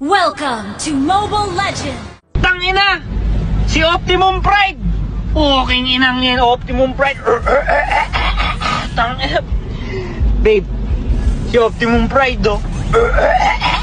Welcome to Mobile Legend! Tangina! Si Optimum Pride! Puking inang yan, Optimum Pride. Er, er, er, Tangina. Babe, si Optimum Pride, oh.